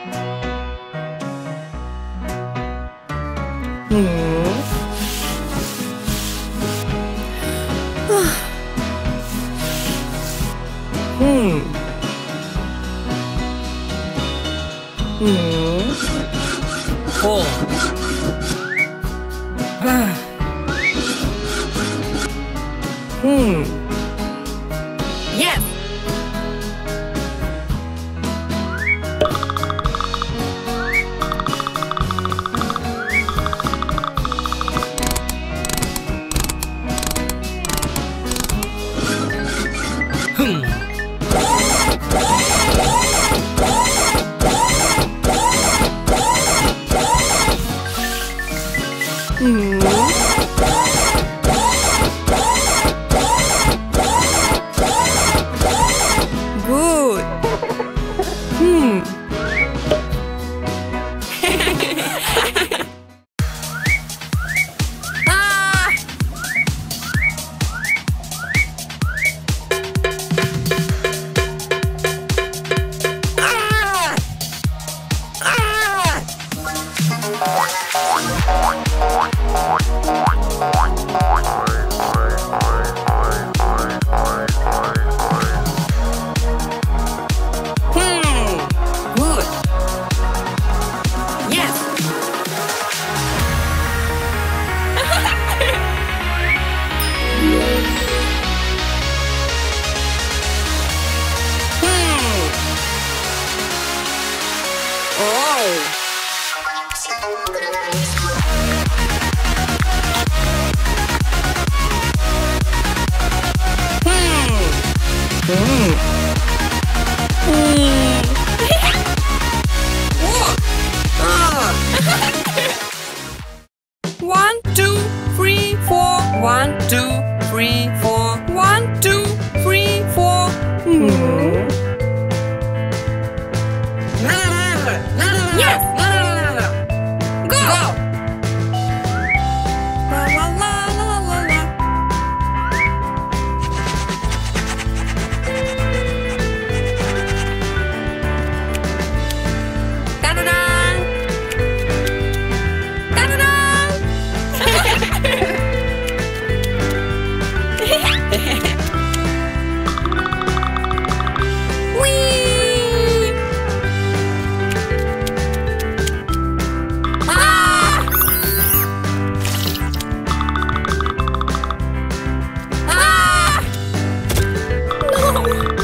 Hmm. Hmm. Hmm. Ah. Hmm. Hmm. No!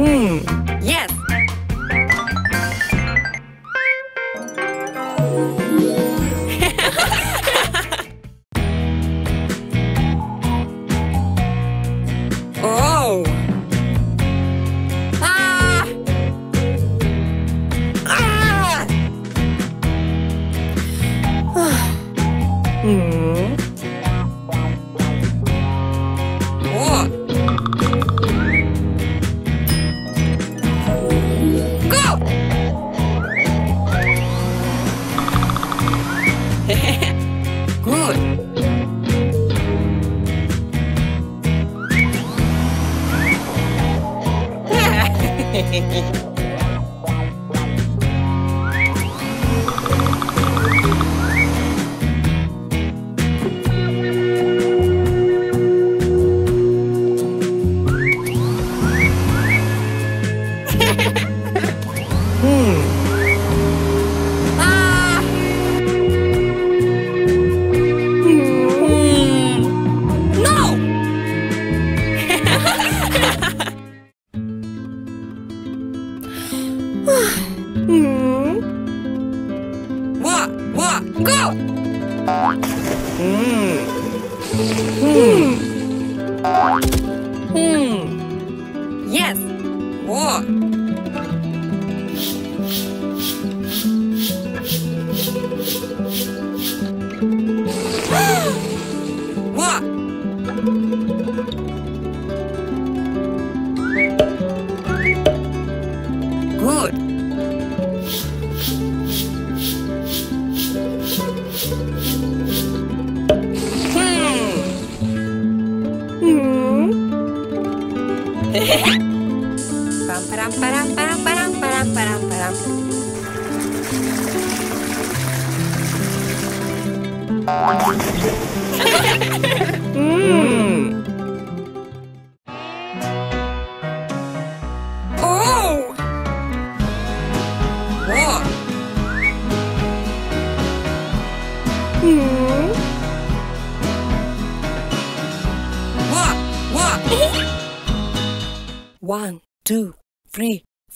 Hmm. Yes. Pam param param param param param param hmm.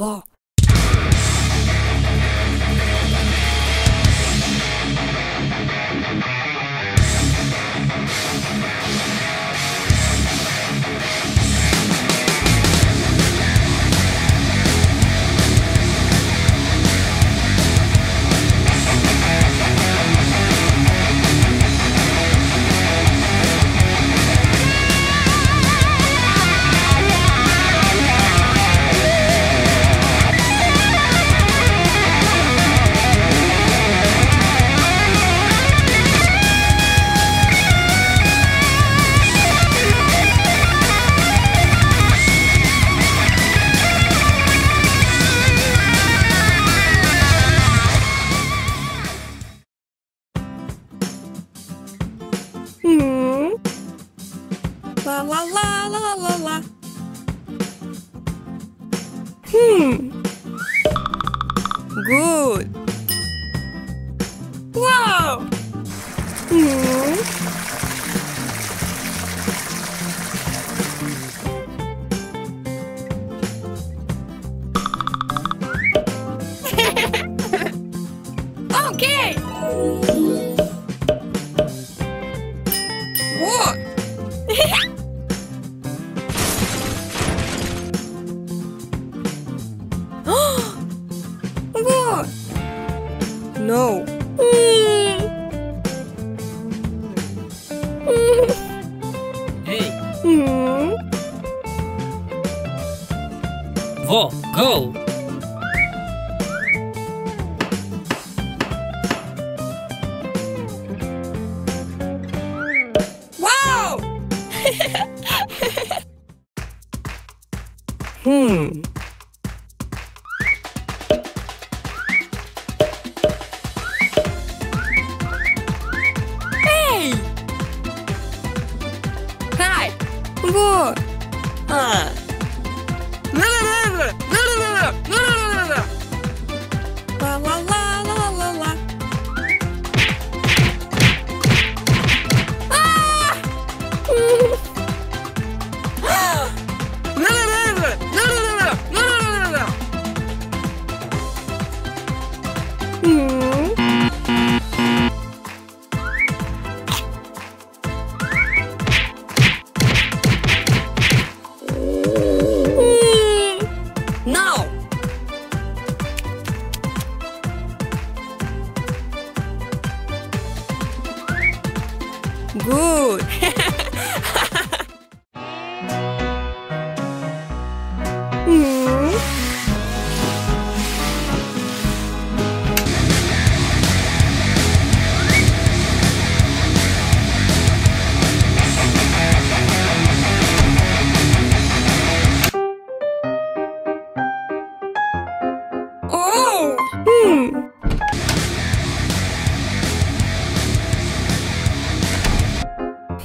fuck.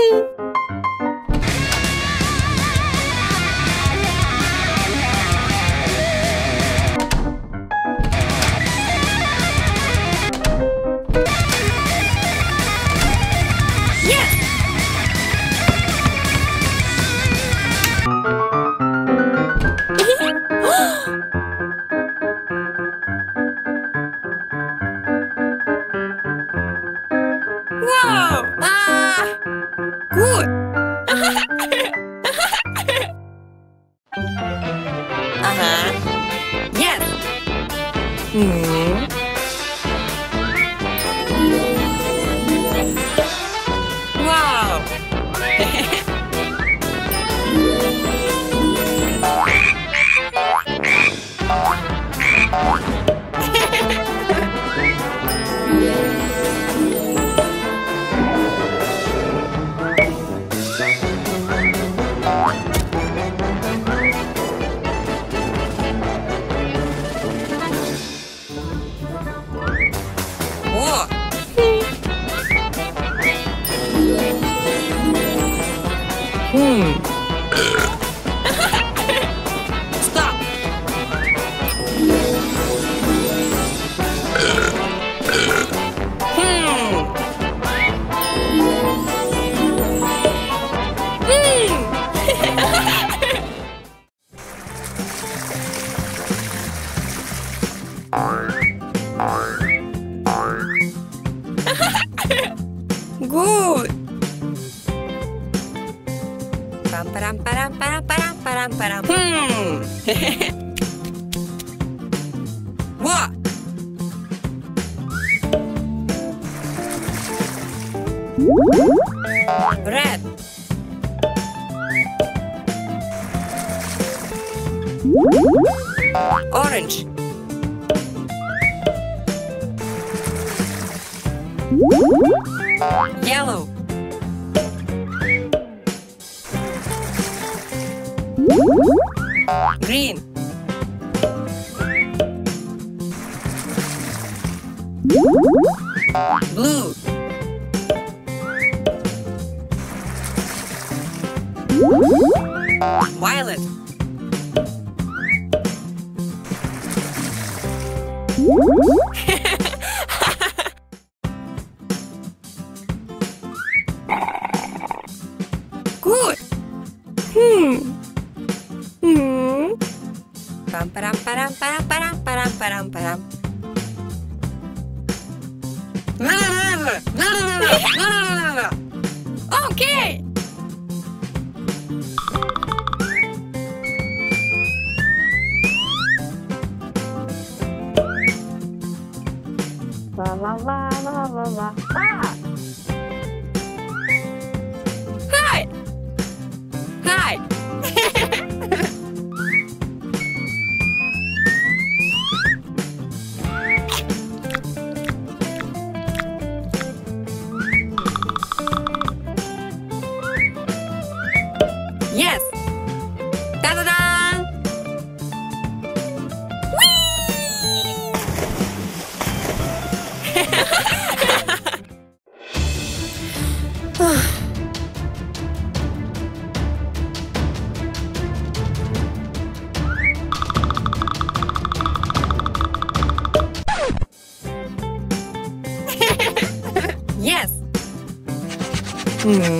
听。Woo! Param, param, param, param, param, param, param, no. okay! La la la la la la. Ah! Mm.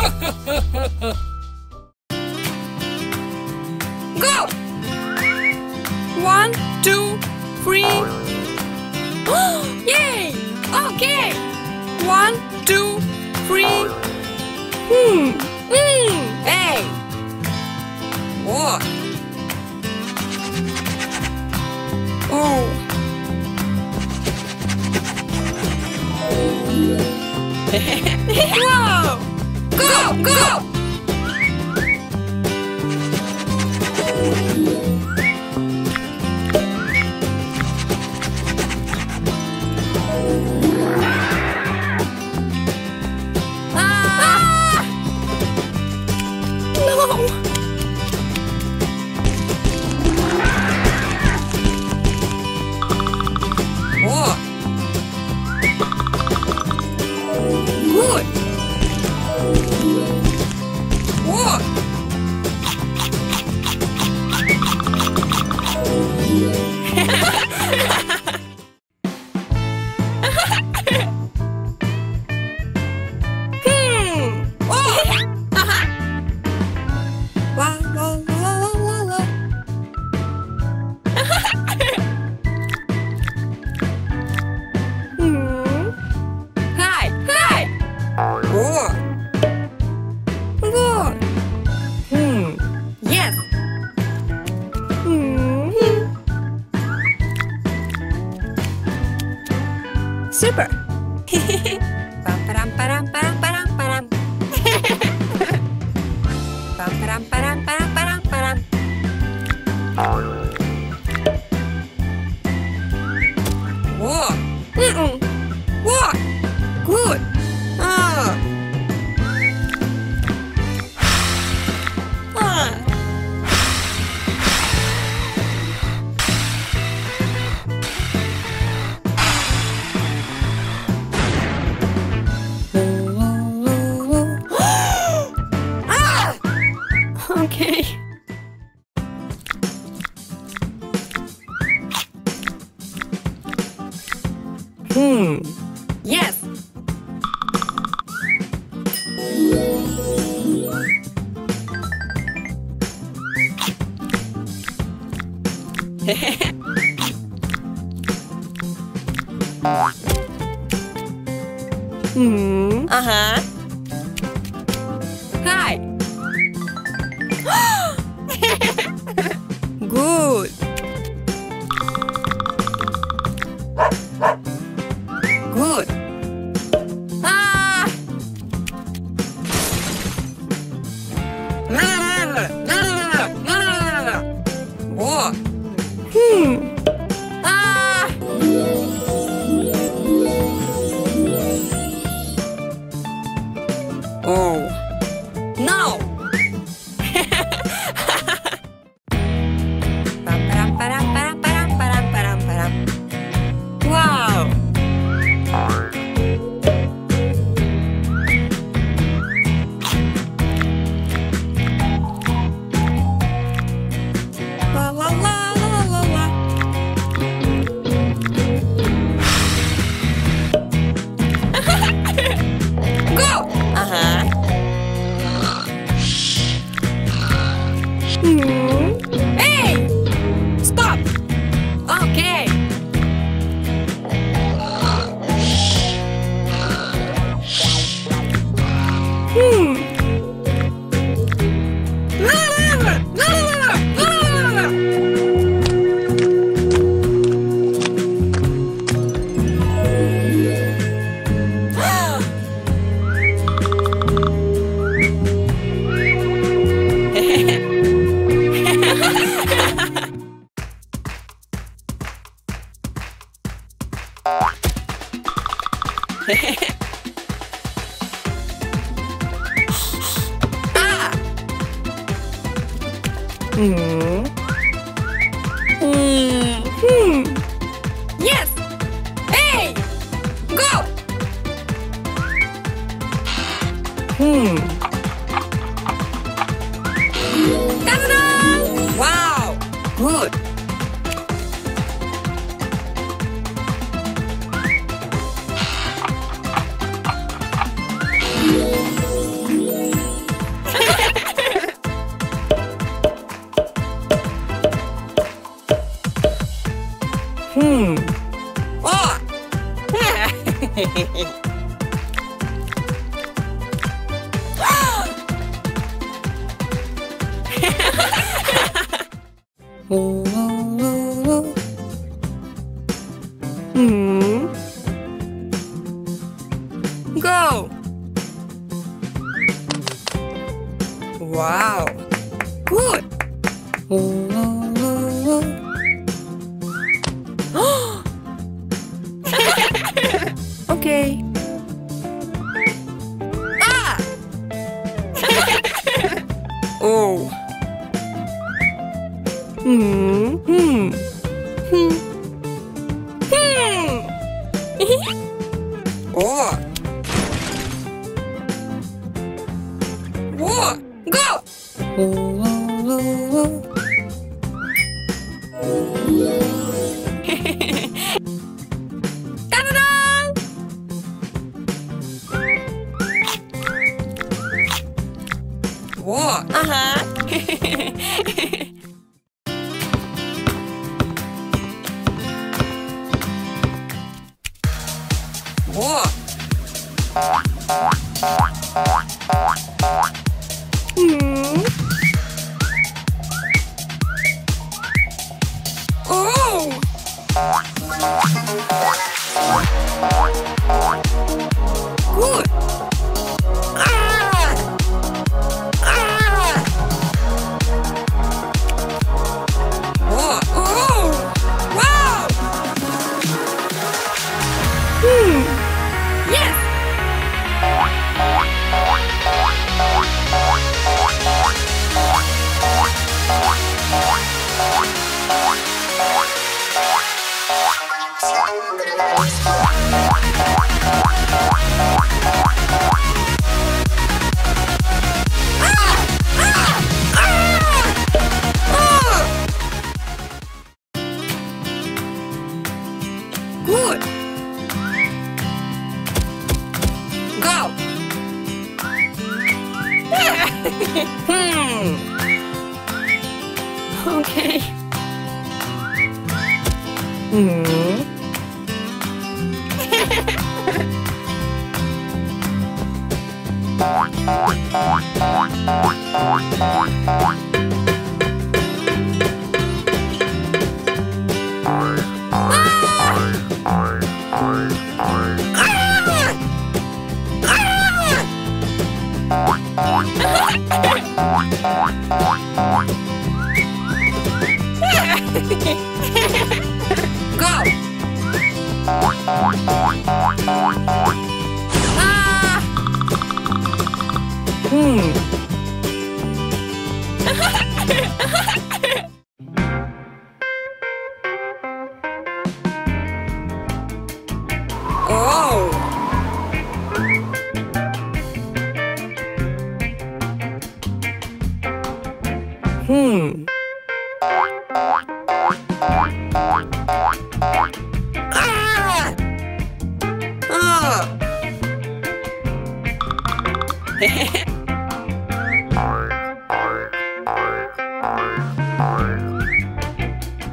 Go! One, two, three. Yay! Okay! One, two, three. Hmm. Hmm. Hey! Oh. Oh. Whoa! go, go! 嗯。哼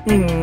Hmm.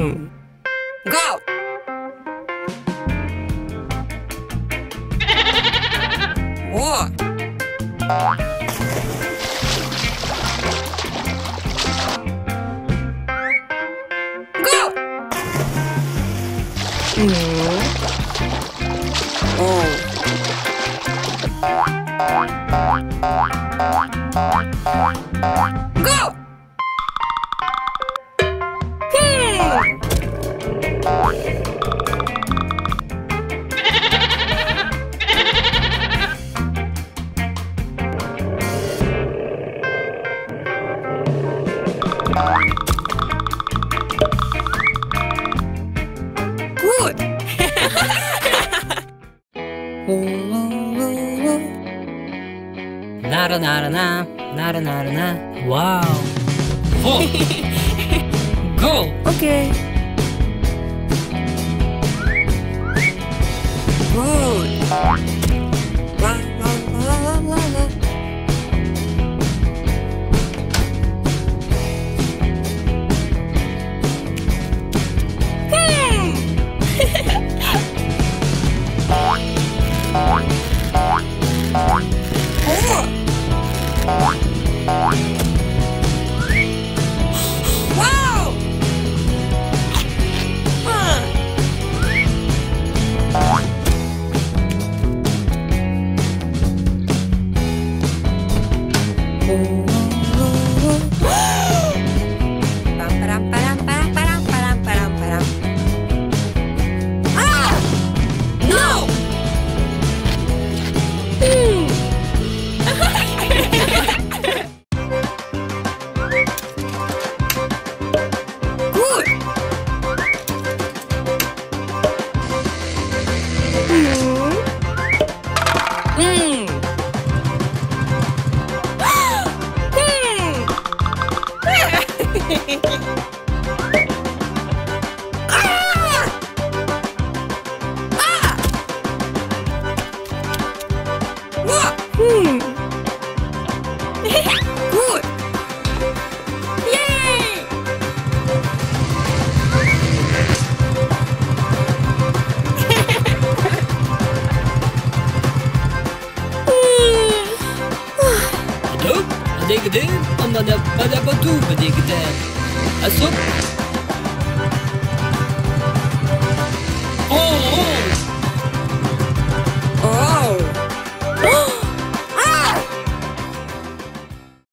Hmm. Go. Okay. Good.